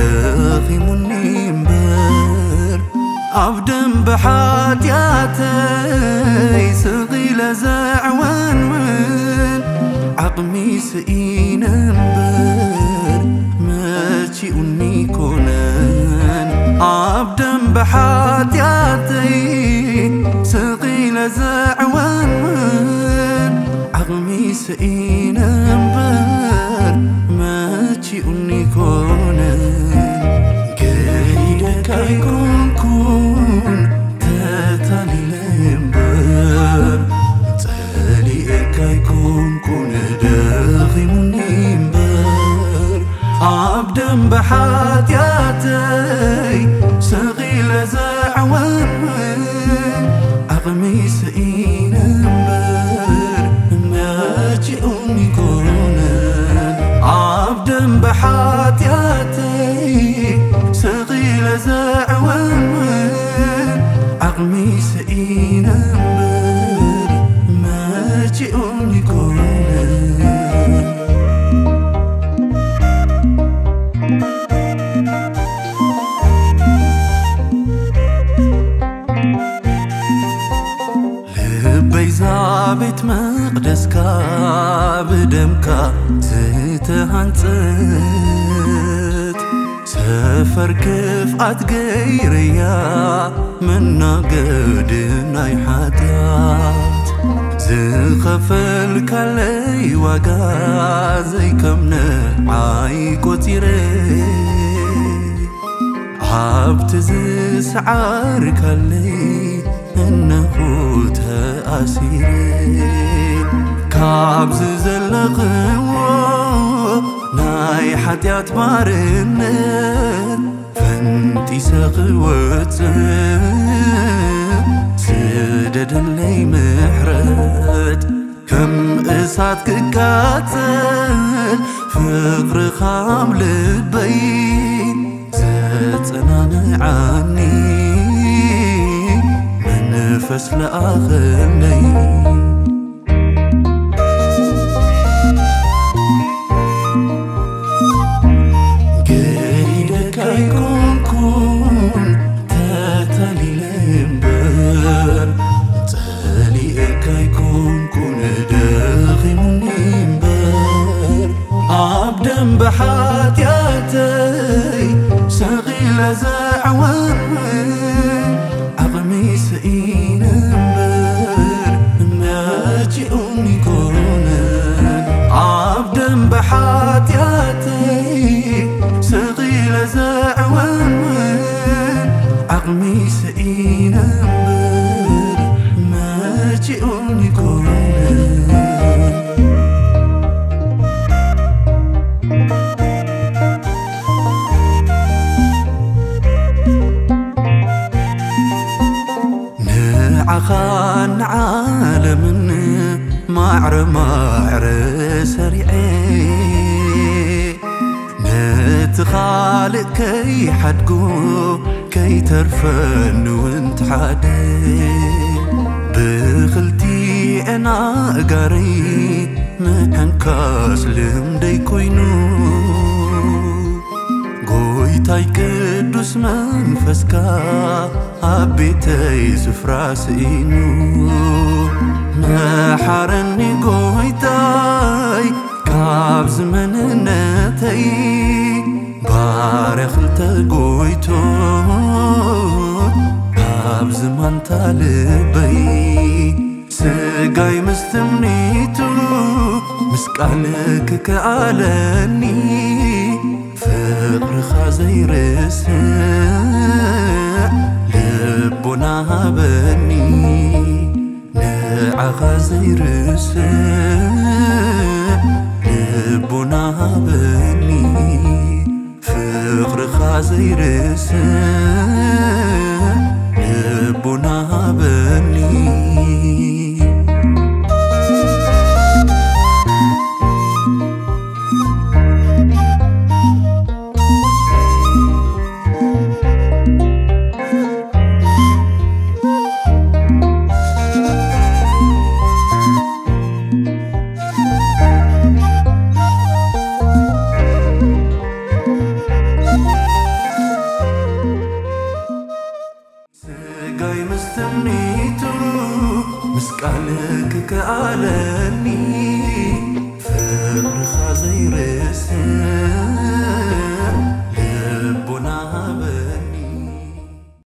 دخي مني مبر عبد بحات يا تي سقي لزع وان وان عقمي سئين مبر ما تشي أني كونان. عبد بحات يا تي سقي لزع وان عقمي سئين مبر عبدن بحاتياتي سغي لزعوان أغمي سئين أمبر ناجئ يكون عبدن بحاتياتي ሰኺለ ዘዕወን ዓቕሚ ስኢነ እምበር መቺኡኒ ኮነን ኣብ ደም ብሓትያተይ كفر كيف أتغيريا من قدنا يحاتيات زخفل كالي وقا زي كمنا عايك وتيري عبت زيس عار كالي إنه تأسيري كابز زلقم ሓጢኣት ባርነት ፈንጢሰ ክወፅእ ስደደለይ ምሕረት ከም እሳት ክቃፀል ፍቕርኻ ኣብ ልበይ ዘጸናንዓኒ መንፈስ ለኣኸለይ وبدم بحاتياتي ساغي لزع وين أغمي سئين أمر ماجي أمي كونا عبدا بحاتياتي ساغي لزع وين أغمي سئين أمر خان عالم معر معر سريعي. نت خالق كي حدقو كي ترفن وانت حدي بخلتي أنا قري محنكاس لمدي كوينو. قويتاي قدوس منفسكا ቤተይ ስፍራ ስኢኑ መሓረኒ ጎይታይ ካብ ዝመንነተይ ባርያ ክልተ ጎይቶ ካብ ዝማንታ ልበይ ስጋይ ምስ ትምኒቱ ምስ ቃልክ ከኣለኒ ፍቕርኻ ዘይርስዕ ልቦና ሃበኒ ንዓኻ ዘይርስዕ ልቦና ሃበኒ ፍቕርኻ ዘይርስዕ ቃልክ ከኣለኒ ፍቅርኻ ዘይርስዕ ልቡና በኒ